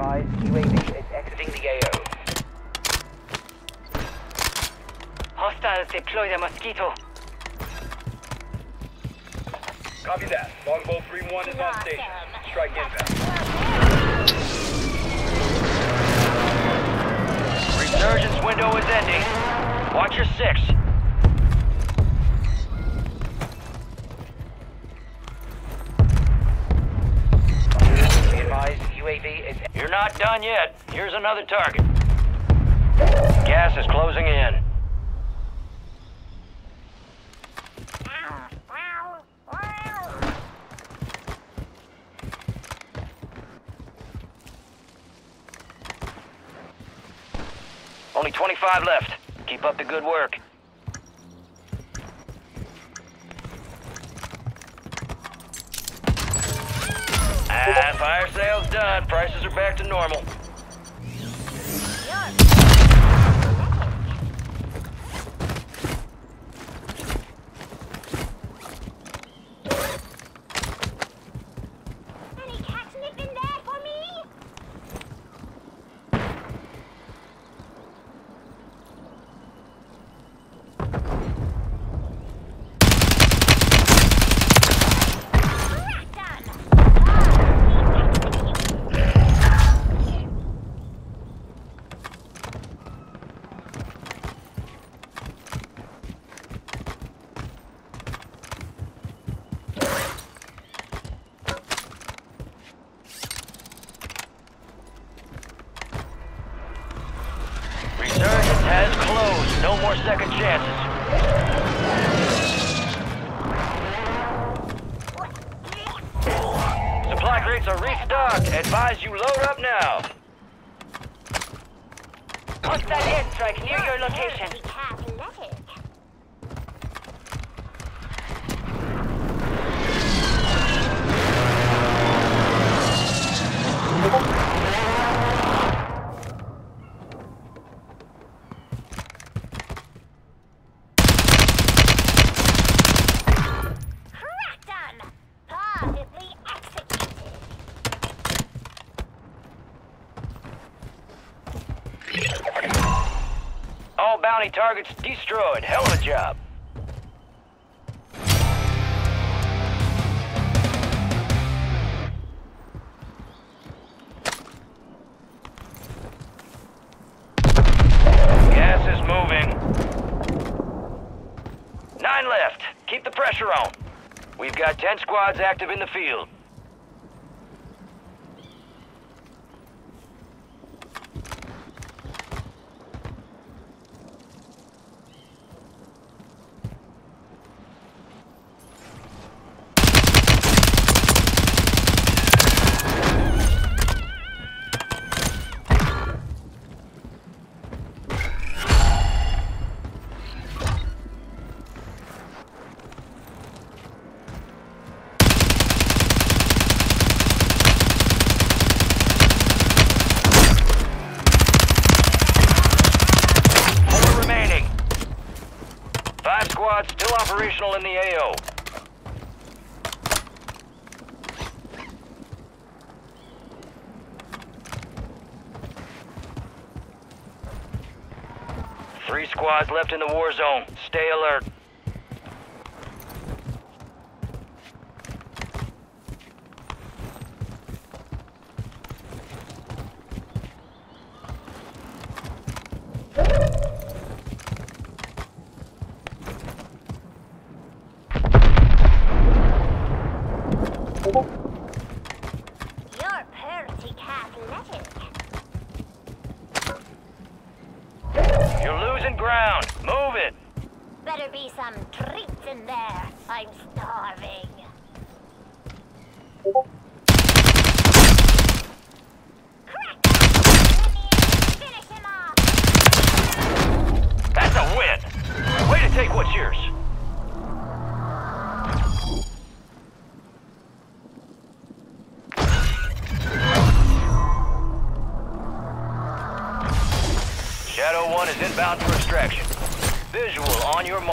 advised, UAV is exiting the AO. Hostiles deploy the Mosquito. Copy that. Longbow 3-1 is on station. Strike inbound. Resurgence window is ending. Watch your six. You're not done yet. Here's another target. Gas is closing in. Only 25 left. Keep up the good work. Ah, fire Prices are back to normal. Any catnip in there for me? Resurgence has closed. No more second chances. Supply crates are restocked. Advise you load up now. Hostile airstrike near your location. All bounty targets destroyed. Hell of a job. Gas is moving. Nine left. Keep the pressure on. We've got ten squads active in the field. Five still operational in the AO. Three squads left in the war zone. Stay alert. You're pretty athletic. You're losing ground. Move it. Better be some treats in there. I'm starving. Crackdown! Finish him off! That's a win. Way to take what's yours. Is inbound for extraction. Visual on your mark.